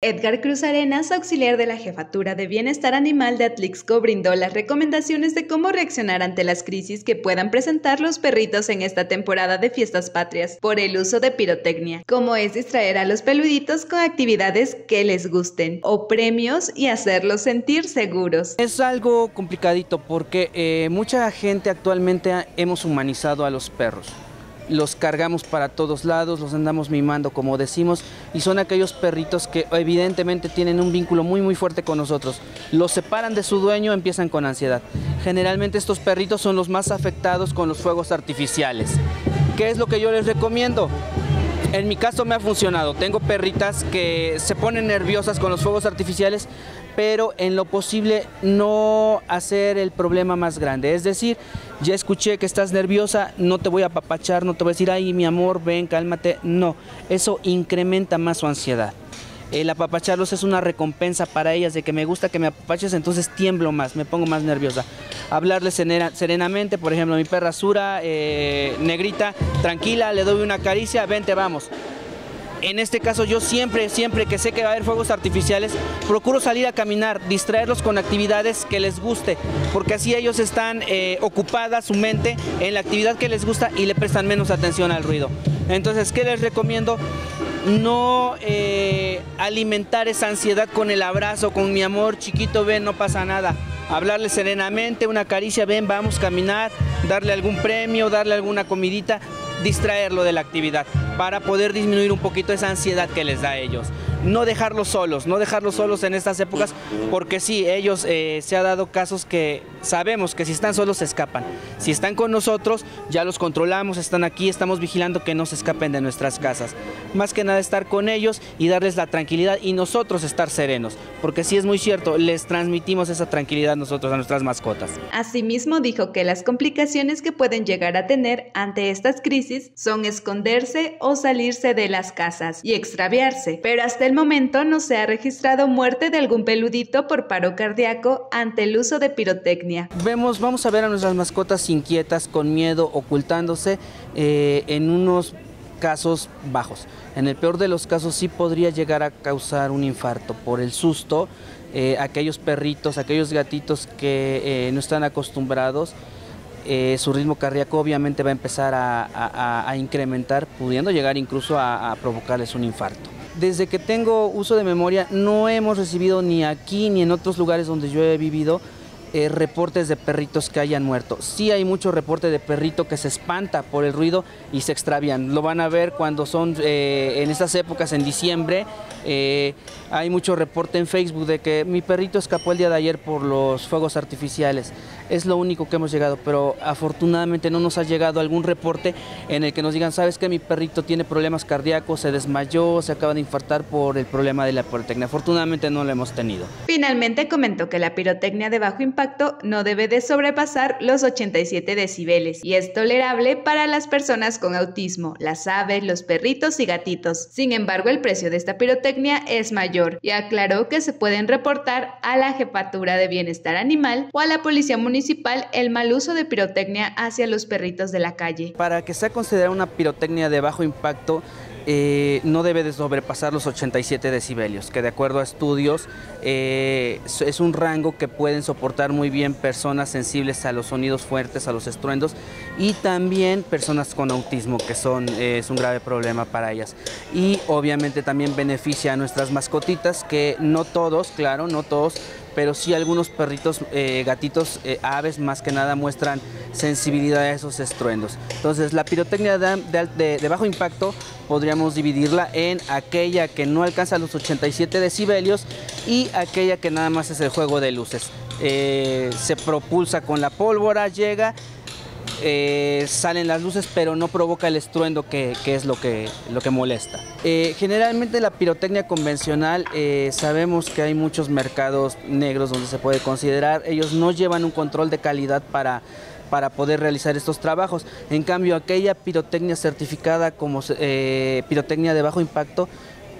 Edgar Cruz Arenas, auxiliar de la Jefatura de Bienestar Animal de Atlixco, brindó las recomendaciones de cómo reaccionar ante las crisis que puedan presentar los perritos en esta temporada de fiestas patrias por el uso de pirotecnia, como es distraer a los peluditos con actividades que les gusten o premios y hacerlos sentir seguros. Es algo complicadito porque eh, mucha gente actualmente hemos humanizado a los perros los cargamos para todos lados, los andamos mimando como decimos y son aquellos perritos que evidentemente tienen un vínculo muy muy fuerte con nosotros. Los separan de su dueño, empiezan con ansiedad. Generalmente estos perritos son los más afectados con los fuegos artificiales. ¿Qué es lo que yo les recomiendo? En mi caso me ha funcionado. Tengo perritas que se ponen nerviosas con los fuegos artificiales, pero en lo posible no hacer el problema más grande. Es decir, ya escuché que estás nerviosa, no te voy a apapachar, no te voy a decir, ay, mi amor, ven, cálmate. No, eso incrementa más su ansiedad. El apapacharlos es una recompensa para ellas de que me gusta que me apapaches, entonces tiemblo más, me pongo más nerviosa. Hablarles serenamente, por ejemplo, mi perra Sura, eh, negrita, tranquila, le doy una caricia, vente, vamos. En este caso yo siempre, siempre que sé que va a haber fuegos artificiales, procuro salir a caminar, distraerlos con actividades que les guste, porque así ellos están eh, ocupadas su mente en la actividad que les gusta y le prestan menos atención al ruido. Entonces, ¿qué les recomiendo? no eh, alimentar esa ansiedad con el abrazo, con mi amor, chiquito, ven, no pasa nada. Hablarle serenamente, una caricia, ven, vamos a caminar, darle algún premio, darle alguna comidita, distraerlo de la actividad para poder disminuir un poquito esa ansiedad que les da a ellos no dejarlos solos, no dejarlos solos en estas épocas, porque sí, ellos eh, se ha dado casos que sabemos que si están solos se escapan. Si están con nosotros, ya los controlamos, están aquí, estamos vigilando que no se escapen de nuestras casas. Más que nada estar con ellos y darles la tranquilidad y nosotros estar serenos, porque sí es muy cierto, les transmitimos esa tranquilidad nosotros a nuestras mascotas. Asimismo dijo que las complicaciones que pueden llegar a tener ante estas crisis son esconderse o salirse de las casas y extraviarse, pero hasta el momento no se ha registrado muerte de algún peludito por paro cardíaco ante el uso de pirotecnia. Vemos, vamos a ver a nuestras mascotas inquietas, con miedo, ocultándose eh, en unos casos bajos. En el peor de los casos sí podría llegar a causar un infarto por el susto. Eh, aquellos perritos, aquellos gatitos que eh, no están acostumbrados, su ritmo cardíaco obviamente va a empezar a, incrementar, pudiendo llegar incluso a provocarles un infarto desde que tengo uso de memoria no hemos recibido ni aquí ni en otros lugares donde yo he vivido eh, reportes de perritos que hayan muerto. Sí hay mucho reporte de perrito que se espanta por el ruido y se extravían. Lo van a ver cuando son eh, en estas épocas, en diciembre. Eh, hay mucho reporte en Facebook de que mi perrito escapó el día de ayer por los fuegos artificiales. Es lo único que hemos llegado, pero afortunadamente no nos ha llegado algún reporte en el que nos digan, sabes que mi perrito tiene problemas cardíacos, se desmayó, se acaba de infartar por el problema de la pirotecnia. Afortunadamente no lo hemos tenido. Finalmente comentó que la pirotecnia de bajo impacto no debe de sobrepasar los 87 decibeles y es tolerable para las personas con autismo, las aves, los perritos y gatitos. Sin embargo, el precio de esta pirotecnia es mayor y aclaró que se pueden reportar a la Jefatura de Bienestar Animal o a la Policía Municipal el mal uso de pirotecnia hacia los perritos de la calle. Para que sea considerada una pirotecnia de bajo impacto, eh, no debe de sobrepasar los 87 decibelios, que de acuerdo a estudios eh, es un rango que pueden soportar muy bien personas sensibles a los sonidos fuertes, a los estruendos y también personas con autismo, que son, eh, es un grave problema para ellas. Y obviamente también beneficia a nuestras mascotitas, que no todos, claro, no todos, pero sí algunos perritos, gatitos, aves más que nada muestran sensibilidad a esos estruendos. Entonces la pirotecnia de bajo impacto podríamos dividirla en aquella que no alcanza los 87 decibelios y aquella que nada más es el juego de luces. Eh, se propulsa con la pólvora, llega, eh, salen las luces, pero no provoca el estruendo que, es lo que, lo que molesta. Eh, generalmente la pirotecnia convencional, sabemos que hay muchos mercados negros donde se puede considerar, ellos no llevan un control de calidad para para poder realizar estos trabajos. En cambio, aquella pirotecnia certificada como eh, pirotecnia de bajo impacto,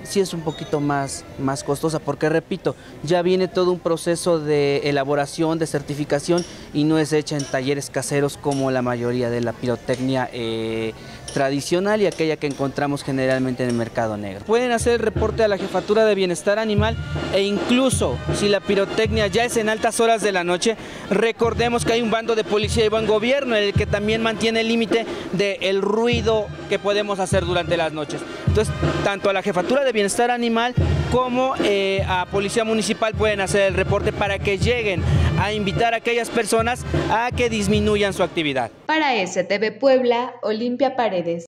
sí es un poquito más, más costosa, porque repito, ya viene todo un proceso de elaboración, de certificación y no es hecha en talleres caseros como la mayoría de la pirotecnia eh, tradicional y aquella que encontramos generalmente en el mercado negro. Pueden hacer el reporte a la Jefatura de Bienestar Animal e incluso si la pirotecnia ya es en altas horas de la noche, recordemos que hay un bando de policía y buen gobierno en el que también mantiene el límite del ruido que podemos hacer durante las noches. Entonces, tanto a la Jefatura de Bienestar Animal como eh, a Policía Municipal pueden hacer el reporte para que lleguen a invitar a aquellas personas a que disminuyan su actividad. Para STV Puebla, Olimpia Paredes.